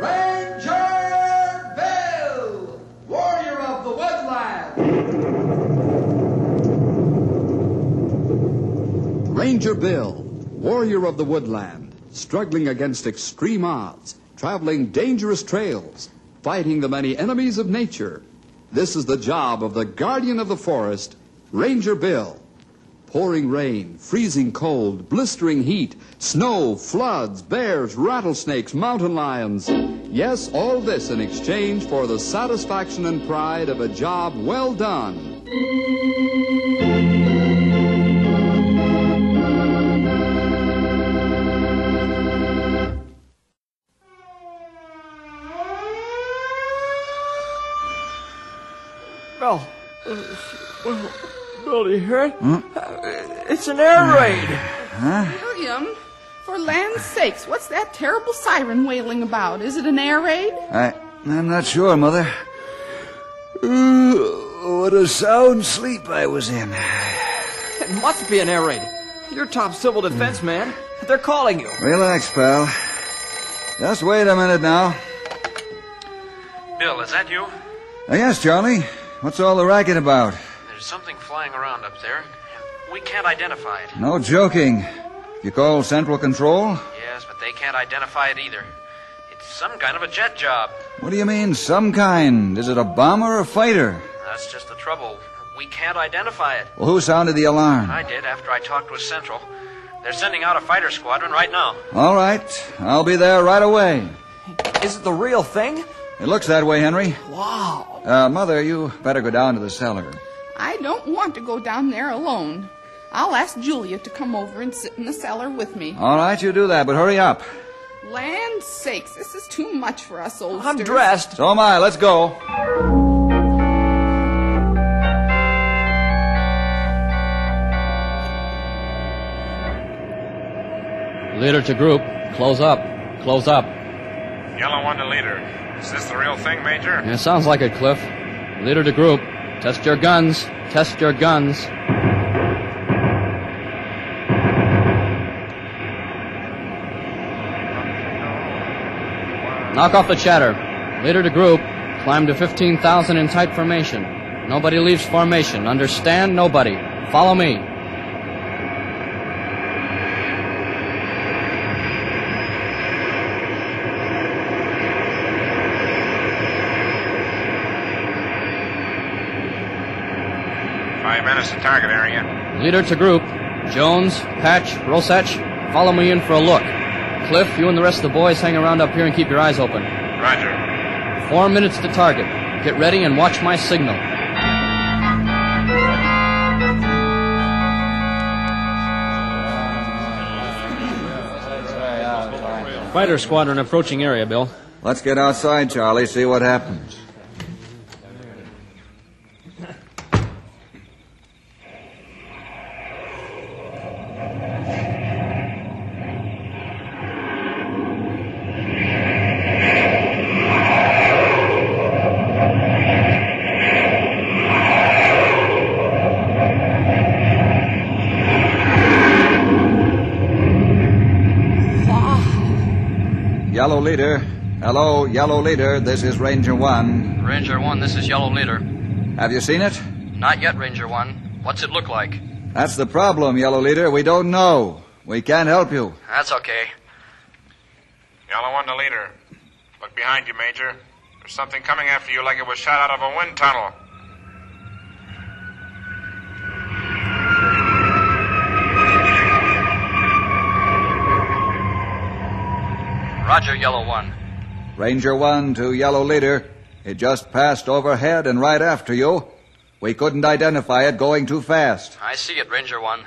Ranger Bill, warrior of the woodland. Ranger Bill, warrior of the woodland, struggling against extreme odds, traveling dangerous trails, fighting the many enemies of nature. This is the job of the guardian of the forest, Ranger Bill. Pouring rain, freezing cold, blistering heat, snow, floods, bears, rattlesnakes, mountain lions. Yes, all this in exchange for the satisfaction and pride of a job well done. Bill. uh, Well, Bill, do you hear it? Uh, It's an air raid. William, for land's sakes, what's that terrible siren wailing about? Is it an air raid? I, I'm not sure, Mother. Ooh, what a sound sleep I was in. It must be an air raid. You're top civil defense man. They're calling you. Relax, pal. Just wait a minute now. Bill, is that you? Uh, yes, Charlie. What's all the racket about? There's something flying around up there. and We can't identify it. No joking. You call Central Control? Yes, but they can't identify it either. It's some kind of a jet job. What do you mean, some kind? Is it a bomber or a fighter? That's just the trouble. We can't identify it. Well, who sounded the alarm? I did after I talked with Central. They're sending out a fighter squadron right now. All right. I'll be there right away. Is it the real thing? It looks that way, Henry. Wow. Uh, Mother, you better go down to the cellar. I don't want to go down there alone. I'll ask Julia to come over and sit in the cellar with me. All right, you do that, but hurry up. Land sakes, this is too much for us oldsters. I'm dressed. So am I. Let's go. Leader to group. Close up. Close up. Yellow one to leader. Is this the real thing, Major? Yeah, sounds like it, Cliff. Leader to group. Test your guns. Test your guns. Knock off the chatter. Leader to group. Climb to 15,000 in tight formation. Nobody leaves formation. Understand? Nobody. Follow me. Five minutes to target area. Leader to group. Jones, Patch, Rosach, follow me in for a look. Cliff, you and the rest of the boys hang around up here and keep your eyes open. Roger. Four minutes to target. Get ready and watch my signal. Fighter squadron approaching area, Bill. Let's get outside, Charlie, see what happens. Leader. Hello, yellow leader. This is Ranger One. Ranger 1, this is Yellow Leader. Have you seen it? Not yet, Ranger 1. What's it look like? That's the problem, yellow leader. We don't know. We can't help you. That's okay. Yellow one to leader. Look behind you, Major. There's something coming after you like it was shot out of a wind tunnel. Roger, Yellow 1. Ranger One to yellow leader. It just passed overhead and right after you. We couldn't identify it going too fast. I see it, Ranger 1.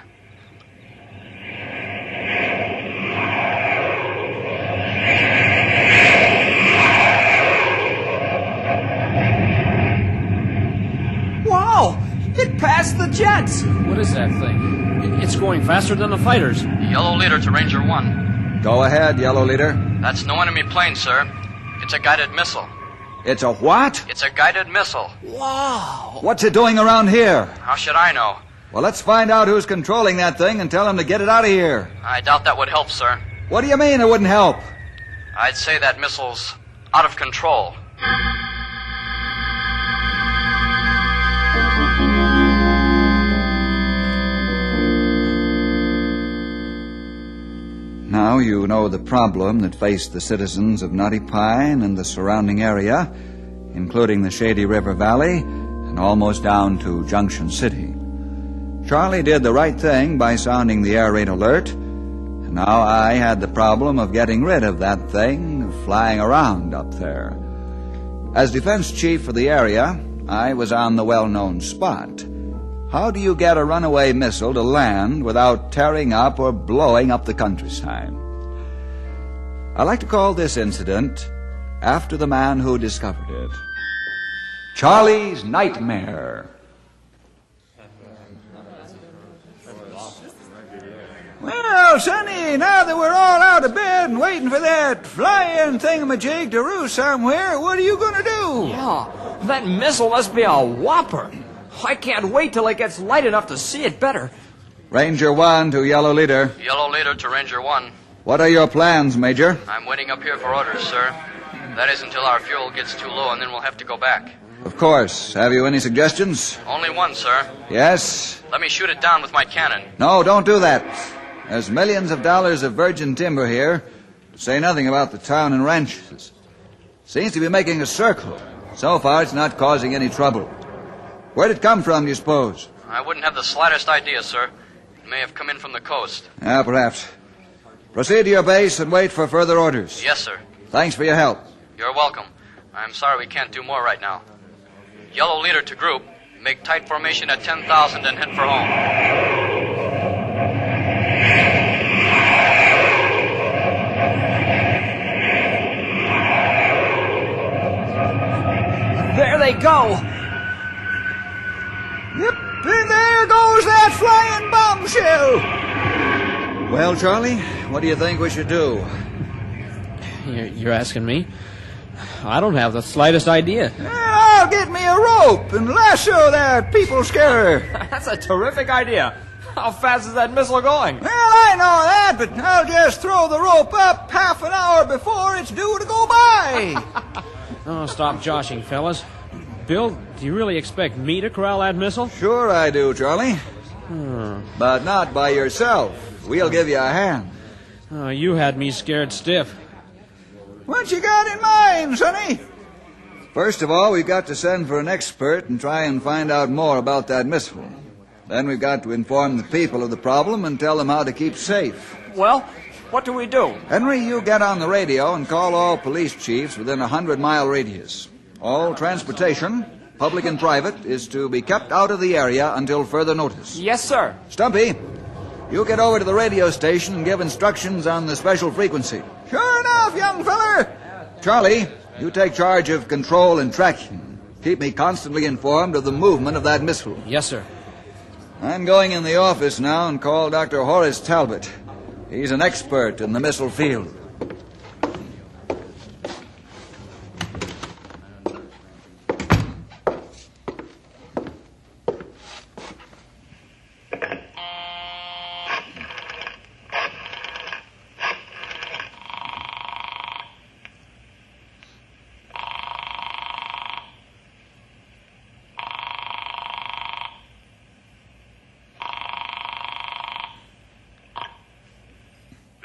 Wow! It passed the jets! What is that thing? It's going faster than the fighters. Yellow Leader to Ranger 1. Go ahead, yellow leader. That's no enemy plane, sir. It's a guided missile. It's a what? It's a guided missile. Wow. What's it doing around here? How should I know? Well, let's find out who's controlling that thing and tell him to get it out of here. I doubt that would help, sir. What do you mean it wouldn't help? I'd say that missile's out of control. Now you know the problem that faced the citizens of Knotty Pine and the surrounding area, including the Shady River Valley and almost down to Junction City. Charlie did the right thing by sounding the air raid alert, and now I had the problem of getting rid of that thing flying around up there. As defense chief for the area, I was on the well known spot. How do you get a runaway missile to land without tearing up or blowing up the countryside? I like to call this incident after the man who discovered it Charlie's Nightmare. Well, Sonny, now that we're all out of bed and waiting for that flying thingamajig to roost somewhere, what are you going to do? Yeah, that missile must be a whopper. I can't wait till it gets light enough to see it better. Ranger 1 to Yellow Leader. Yellow leader to Ranger 1. What are your plans, Major? I'm waiting up here for orders, sir. That is until our fuel gets too low and then we'll have to go back. Of course. Have you any suggestions? Only one, sir. Yes? Let me shoot it down with my cannon. No, don't do that. There's millions of dollars of virgin timber here, to say nothing about the town and ranches. Seems to be making a circle. So far, it's not causing any trouble. Where'd it come from, do you suppose? I wouldn't have the slightest idea, sir. It may have come in from the coast. Ah, perhaps. Proceed to your base and wait for further orders. Yes, sir. Thanks for your help. You're welcome. I'm sorry we can't do more right now. Yellow leader to group. Make tight formation at 10,000 and head for home. There they go. Yep, and there goes that flying bombshell. Well, Charlie, what do you think we should do? You're, you're asking me? I don't have the slightest idea. Well, I'll get me a rope and lasso that people scarer. That's a terrific idea. How fast is that missile going? Well, I know that, but I'll just throw the rope up half an hour before it's due to go by. Oh, stop joshing, fellas. Bill, do you really expect me to corral that missile? sure I do, Charlie. Hmm. But not by yourself. We'll give you a hand. Oh, you had me scared stiff. What you got in mind, Sonny? First of all, we've got to send for an expert and try and find out more about that missile. Then we've got to inform the people of the problem and tell them how to keep safe. Well, what do we do? Henry, you get on the radio and call all police chiefs within a hundred mile radius. All transportation, public and private, is to be kept out of the area until further notice. Yes, sir. Stumpy, you get over to the radio station and give instructions on the special frequency. Sure enough, young feller. Charlie, you take charge of control and tracking. Keep me constantly informed of the movement of that missile. Yes, sir. I'm going in the office now and call Dr. Horace Talbot. He's an expert in the missile field.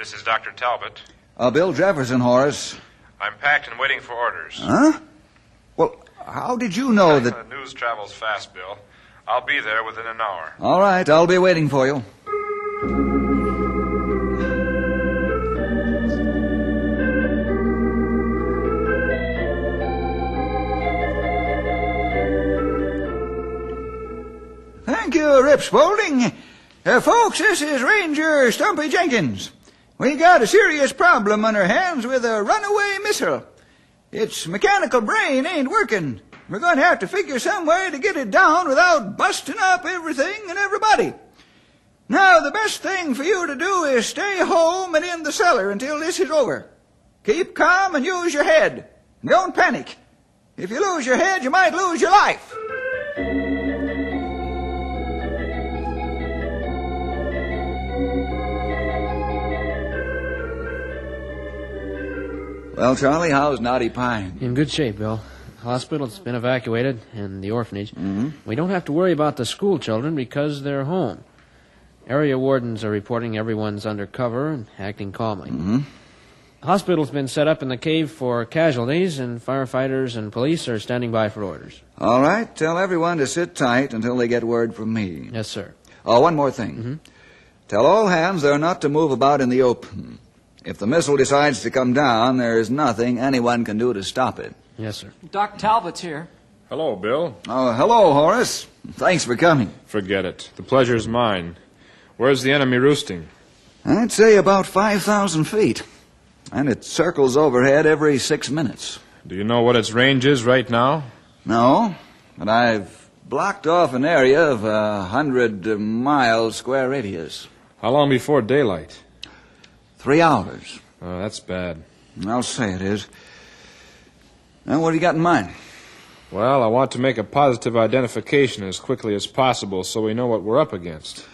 This is Dr. Talbot. Uh, Bill Jefferson, Horace. I'm packed and waiting for orders. Huh? Well, how did you know that? The news travels fast, Bill. I'll be there within an hour. All right, I'll be waiting for you. Thank you, Rip Spaulding. Uh, folks, this is Ranger Stumpy Jenkins. We got a serious problem on our hands with a runaway missile. Its mechanical brain ain't working. We're going to have to figure some way to get it down without busting up everything and everybody. Now, the best thing for you to do is stay home and in the cellar until this is over. Keep calm and use your head. Don't panic. If you lose your head, you might lose your life. Well, Charlie, how's Knotty Pine? In good shape, Bill. Hospital's been evacuated, and the orphanage. Mm-hmm. We don't have to worry about the school children because they're home. Area wardens are reporting everyone's under cover and acting calmly. Mm-hmm. Hospital's been set up in the cave for casualties, and firefighters and police are standing by for orders. All right, tell everyone to sit tight until they get word from me. Yes, sir. Oh, one more thing. Mm-hmm. Tell all hands they're not to move about in the open. If the missile decides to come down, there is nothing anyone can do to stop it. Yes, sir. Doc Talbot's here. Hello, Bill. Oh, hello, Horace. Thanks for coming. Forget it. The pleasure's mine. Where's the enemy roosting? I'd say about 5,000 feet. And it circles overhead every six minutes. Do you know what its range is right now? No, but I've blocked off an area of a hundred mile square radius. How long before daylight? Three hours. Oh, that's bad. I'll say it is. Now, what do you got in mind? Well, I want to make a positive identification as quickly as possible so we know what we're up against.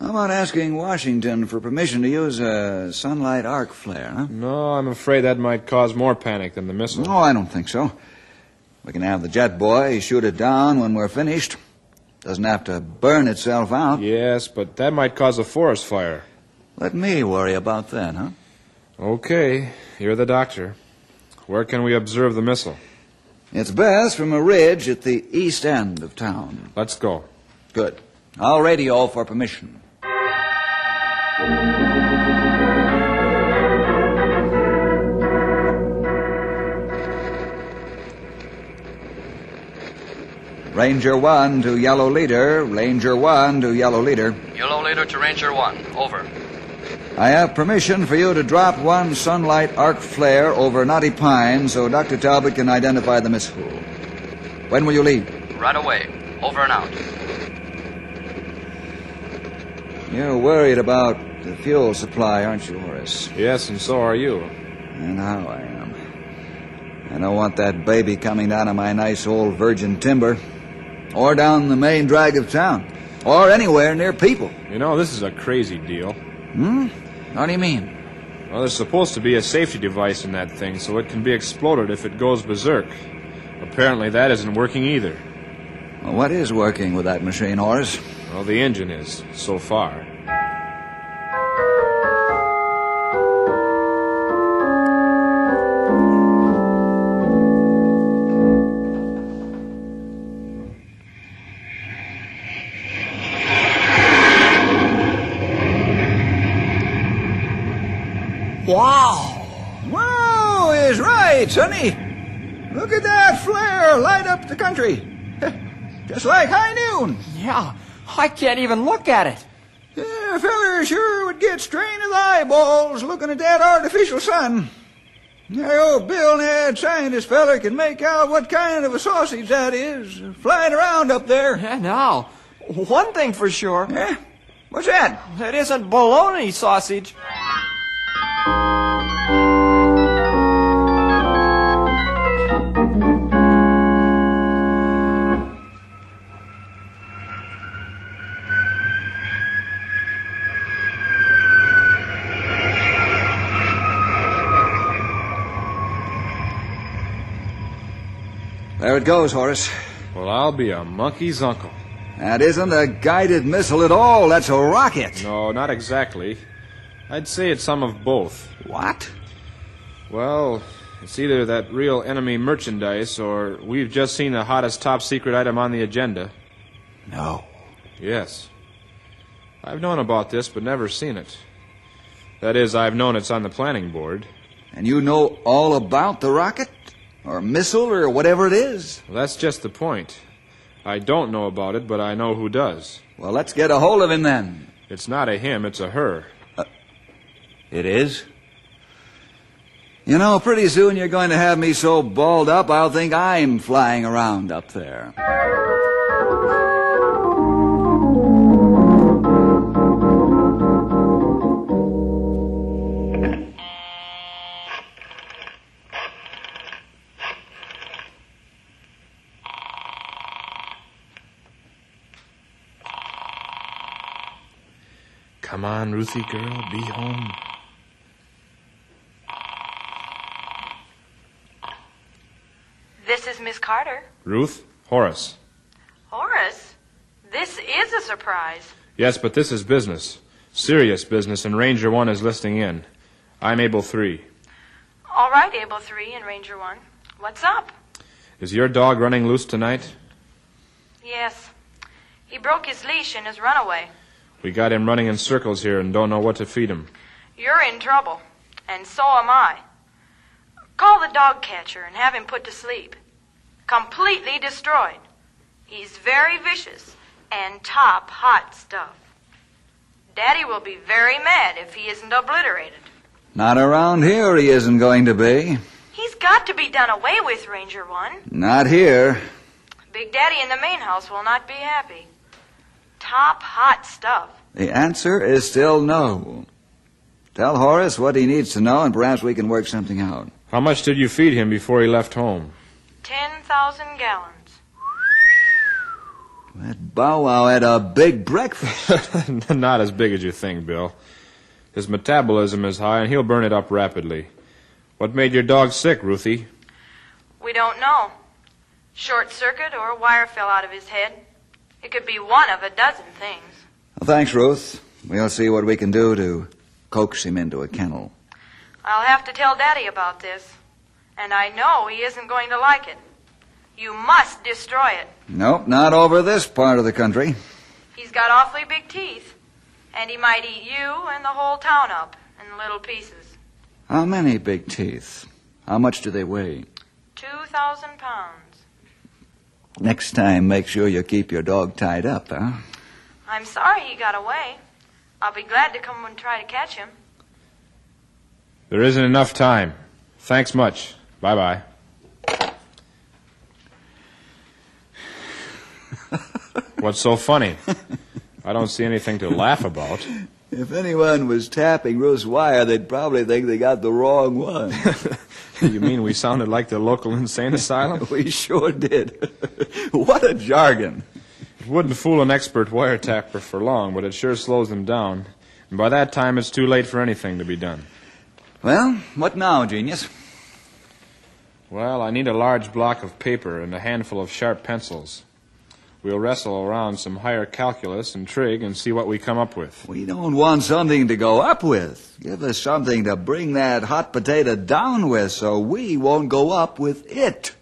How about asking Washington for permission to use a sunlight arc flare, huh? No, I'm afraid that might cause more panic than the missile. No, I don't think so. We can have the jet boy shoot it down when we're finished. Doesn't have to burn itself out. Yes, but that might cause a forest fire. Let me worry about that, huh? Okay, you're the doctor. Where can we observe the missile? It's best from a ridge at the east end of town. Let's go. Good. I'll radio for permission. Ranger 1 to Yellow Leader. Ranger 1 to Yellow Leader. Yellow Leader to Ranger 1. Over. I have permission for you to drop one sunlight arc flare over Knotty Pine so Dr. Talbot can identify the missile. When will you leave? Right away. Over and out. You're worried about the fuel supply, aren't you, Horace? Yes, and so are you. And how I am. I don't want that baby coming down on my nice old virgin timber, or down the main drag of town, or anywhere near people. You know, this is a crazy deal. Hmm? What do you mean? Well, there's supposed to be a safety device in that thing so it can be exploded if it goes berserk. Apparently, that isn't working either. Well, what is working with that machine, Horace? Well, the engine is, so far. Sonny. Look at that flare light up the country. Just like high noon. Yeah, I can't even look at it. Yeah, a feller sure would get strained of the eyeballs looking at that artificial sun. That old oh, Bill Ned scientist feller can make out what kind of a sausage that is flying around up there. Yeah, now, one thing for sure. Yeah? What's that? It isn't bologna sausage. It goes, Horace. Well, I'll be a monkey's uncle. That isn't a guided missile at all. That's a rocket. No, not exactly. I'd say it's some of both. What? Well, it's either that real enemy merchandise or we've just seen the hottest top secret item on the agenda. No. Yes. I've known about this, but never seen it. That is, I've known it's on the planning board. And you know all about the rocket? Or missile, or whatever it is? Well, that's just the point. I don't know about it, but I know who does. Well, let's get a hold of him then. It's not a him, it's a her. Uh, it is? You know, pretty soon you're going to have me so balled up I'll think I'm flying around up there. Ruthie girl, be home. This is Miss Carter. Ruth, Horace. Horace, this is a surprise. Yes, but this is business. Serious business, and Ranger 1 is listening in. I'm Able 3. All right, Able 3 and Ranger 1. What's up? Is your dog running loose tonight? Yes. He broke his leash and has run away. We got him running in circles here and don't know what to feed him. You're in trouble, and so am I. Call the dog catcher and have him put to sleep. Completely destroyed. He's very vicious and top hot stuff. Daddy will be very mad if he isn't obliterated. Not around here, he isn't going to be. He's got to be done away with, Ranger One. Not here. Big Daddy in the main house will not be happy. Top hot stuff. The answer is still no. Tell Horace what he needs to know, and perhaps we can work something out. How much did you feed him before he left home? Ten thousand gallons. That Bow Wow had a big breakfast. Not as big as you think, Bill. His metabolism is high, and he'll burn it up rapidly. What made your dog sick, Ruthie? We don't know. Short circuit or a wire fell out of his head. It could be one of a dozen things. Well, thanks, Ruth. We'll see what we can do to coax him into a kennel. I'll have to tell Daddy about this. And I know he isn't going to like it. You must destroy it. Nope, not over this part of the country. He's got awfully big teeth. And he might eat you and the whole town up in little pieces. How many big teeth? How much do they weigh? Two thousand pounds. Next time, make sure you keep your dog tied up, huh? I'm sorry he got away. I'll be glad to come and try to catch him. There isn't enough time. Thanks much. Bye bye. What's so funny? I don't see anything to laugh about. If anyone was tapping Ruth's wire, they'd probably think they got the wrong one. you mean we sounded like the local insane asylum? we sure did. what a jargon. It wouldn't fool an expert wiretapper for long, but it sure slows them down. And by that time, it's too late for anything to be done. Well, what now, genius? Well, I need a large block of paper and a handful of sharp pencils. We'll wrestle around some higher calculus and trig and see what we come up with. We don't want something to go up with. Give us something to bring that hot potato down with so we won't go up with it.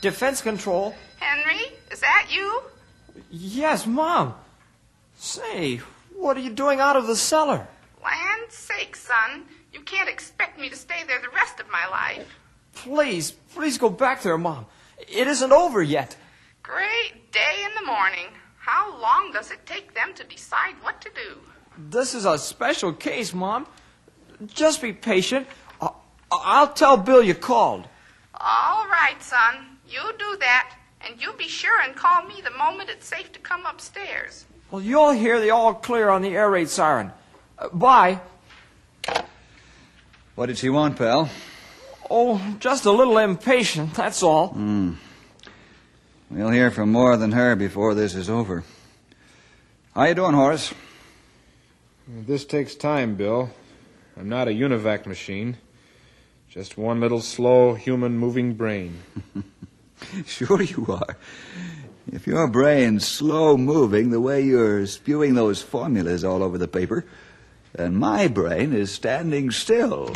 Defense control. Henry, is that you? Yes, Mom. Say, what are you doing out of the cellar? Land's sake, son. You can't expect me to stay there the rest of my life. Please, please go back there, Mom. It isn't over yet. Great day in the morning. How long does it take them to decide what to do? This is a special case, Mom. Just be patient. I'll tell Bill you called. All right, son. You do that, and you be sure and call me the moment it's safe to come upstairs. Well, you'll hear the all clear on the air raid siren. Uh, bye. What did she want, pal? Oh, just a little impatient, that's all. Hmm. We'll hear from more than her before this is over. How you doing, Horace? This takes time, Bill. I'm not a UNIVAC machine. Just one little slow human moving brain. sure you are. If your brain's slow moving the way you're spewing those formulas all over the paper, then my brain is standing still.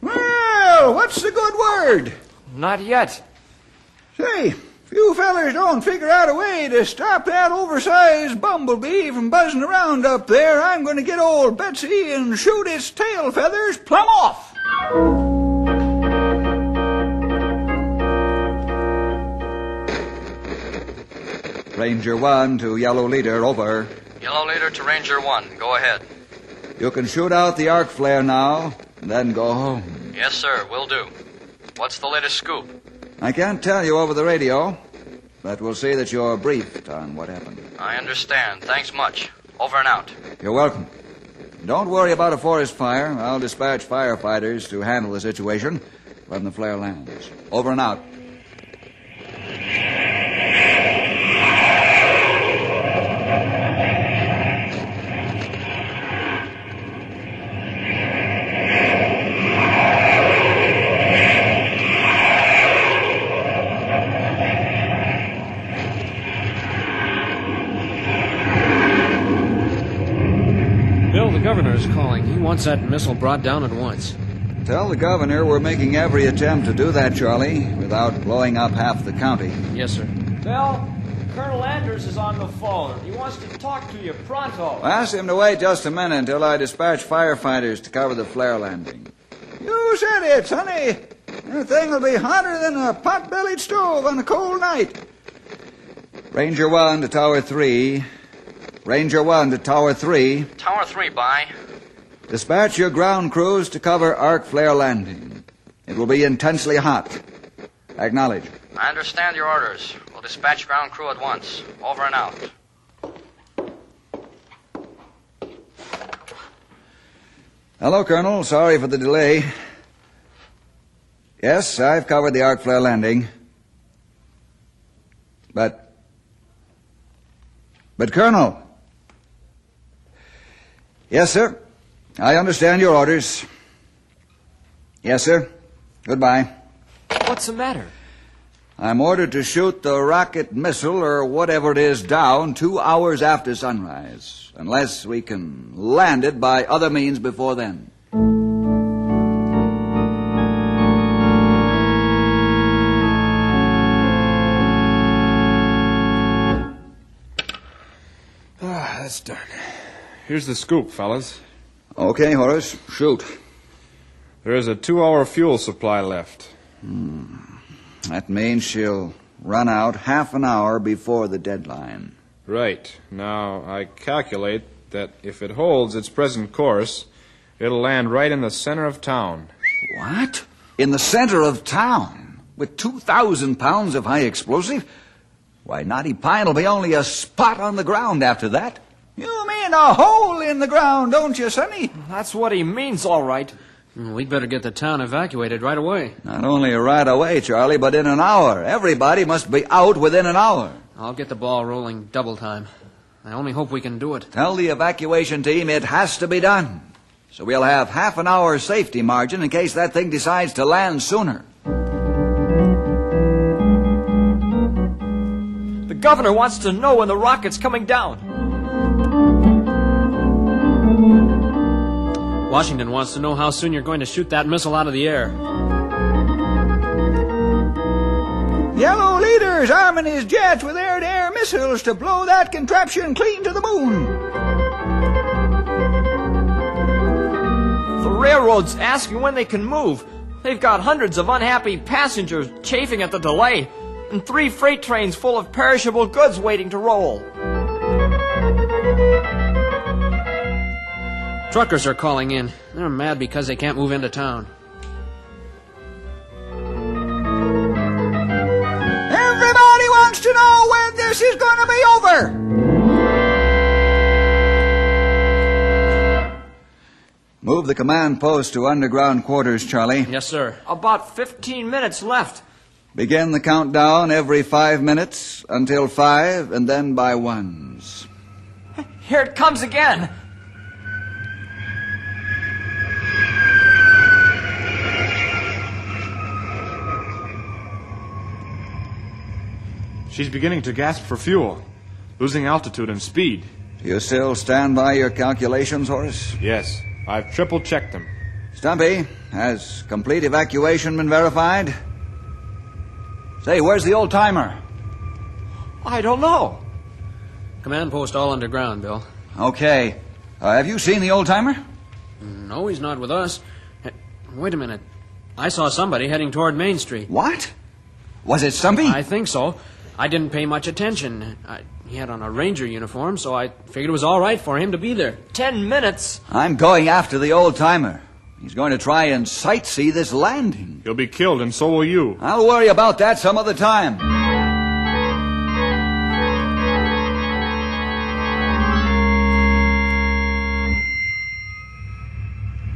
Well, what's the good word? Not yet. Say, if you fellers don't figure out a way to stop that oversized bumblebee from buzzing around up there, I'm going to get old Betsy and shoot its tail feathers plumb off. Ranger 1 to Yellow Leader, over. Yellow leader to Ranger 1. Go ahead. You can shoot out the arc flare now, and then go home. Yes, sir. Will do. What's the latest scoop? I can't tell you over the radio, but we'll see that you're briefed on what happened. I understand. Thanks much. Over and out. You're welcome. Don't worry about a forest fire. I'll dispatch firefighters to handle the situation when the flare lands. Over and out. Calling. Wants that missile brought down at once. Tell the governor we're making every attempt to do that, Charlie, without blowing up half the county. Yes, sir. Well, Colonel Anders is on the phone. He wants to talk to you pronto. Ask him to wait just a minute until I dispatch firefighters to cover the flare landing. You said it, Sonny. The thing will be hotter than a pot-bellied stove on a cold night. Ranger 1 to Tower 3. Ranger 1 to Tower 3. Tower 3, by. Dispatch your ground crews to cover arc flare landing. It will be intensely hot. Acknowledge. I understand your orders. We'll dispatch ground crew at once. Over and out. Hello, Colonel. Sorry for the delay. Yes, I've covered the arc flare landing. But. But, Colonel. Yes, sir. I understand your orders. Yes, sir. Goodbye. What's the matter? I'm ordered to shoot the rocket missile or whatever it is down two hours after sunrise, unless we can land it by other means before then. Ah, that's done. Here's the scoop, fellas. Okay, Horace, shoot. There is a two hour fuel supply left. Hmm. That means she'll run out half an hour before the deadline. Right. Now, I calculate that if it holds its present course, it'll land right in the center of town. What? In the center of town? With 2,000 pounds of high explosive? Why, Knotty Pine will be only a spot on the ground after that. You mean a hole in the ground, don't you, Sonny? That's what he means, all right. We'd better get the town evacuated right away. Not only right away, Charlie, but in an hour. Everybody must be out within an hour. I'll get the ball rolling double time. I only hope we can do it. Tell the evacuation team it has to be done. So we'll have half an hour safety margin in case that thing decides to land sooner. The governor wants to know when the rocket's coming down. Washington wants to know how soon you're going to shoot that missile out of the air. Yellow leader's arming his jets with air-to-air missiles to blow that contraption clean to the moon. The railroad's asking when they can move. They've got hundreds of unhappy passengers chafing at the delay, and three freight trains full of perishable goods waiting to roll. Truckers are calling in. They're mad because they can't move into town. Everybody wants to know when this is going to be over. Move the command post to underground quarters, Charlie. Yes, sir. About 15 minutes left. Begin the countdown every five minutes until five, and then by ones. Here it comes again. She's beginning to gasp for fuel, losing altitude and speed. You still stand by your calculations, Horace? Yes, I've triple checked them. Stumpy, has complete evacuation been verified? Say, where's the old timer? I don't know. Command post all underground, Bill. Okay. Uh, have you seen the old timer? No, he's not with us. Eh, Wait a minute. I saw somebody heading toward Main Street. What? Was it Stumpy? I think so. I didn't pay much attention. I, he had on a ranger uniform, so I figured it was all right for him to be there. Ten minutes. I'm going after the old timer. He's going to try and sightsee this landing. He'll be killed, and so will you. I'll worry about that some other time.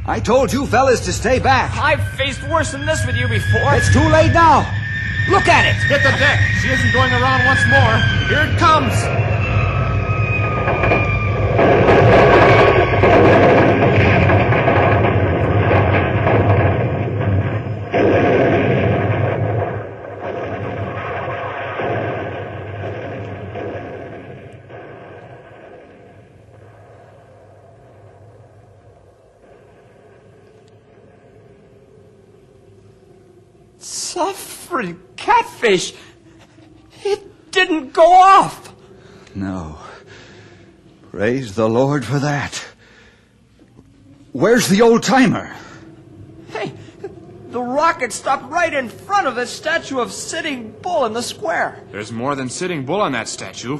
I told you fellas to stay back. I've faced worse than this with you before. It's too late now. Look at it. Hit the deck. She isn't going around once more. Here it comes. Catfish. It didn't go off. No. Praise the Lord for that. Where's the old timer? Hey, the rocket stopped right in front of the statue of Sitting Bull in the square. There's more than Sitting Bull on that statue.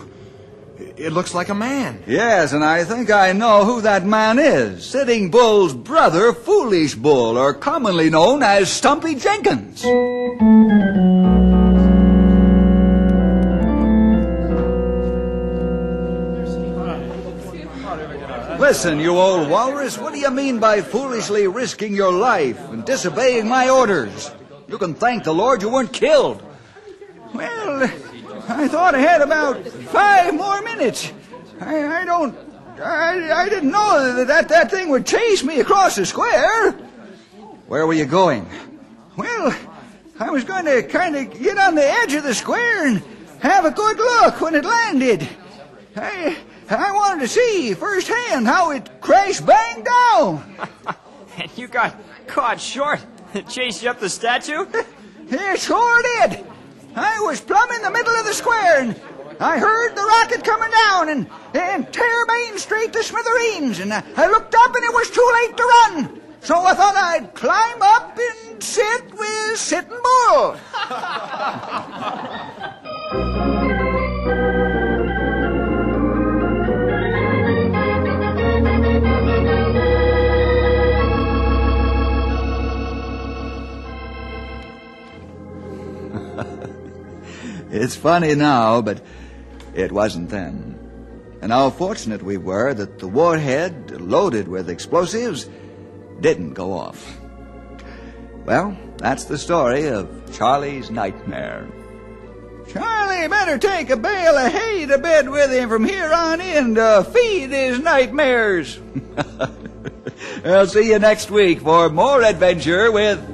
It looks like a man. Yes, and I think I know who that man is. Sitting Bull's brother, Foolish Bull, or commonly known as Stumpy Jenkins. Listen, you old walrus, what do you mean by foolishly risking your life and disobeying my orders? You can thank the Lord you weren't killed. Well, I thought I had about five more minutes. I, I don't. I, I didn't know that, that that thing would chase me across the square. Where were you going? Well, I was going to kind of get on the edge of the square and have a good look when it landed. I, I wanted to see firsthand how it crashed bang down. And you got caught short. It chased you up the statue? It sure did. I was plumb in the middle of the square, and I heard the rocket coming down and, and tear Main Street to smithereens, and I, I looked up and it was too late to run. So I thought I'd climb up and sit with Sitting Bull. It's funny now, but it wasn't then. And how fortunate we were that the warhead, loaded with explosives, didn't go off. Well, that's the story of Charlie's nightmare. Charlie better take a bale of hay to bed with him from here on in to feed his nightmares. I'll see you next week for more adventure with